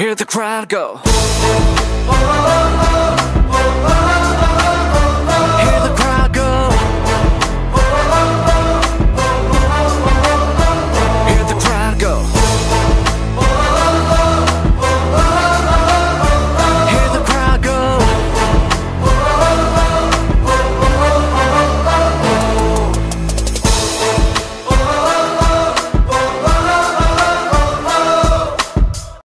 Hear the crowd go.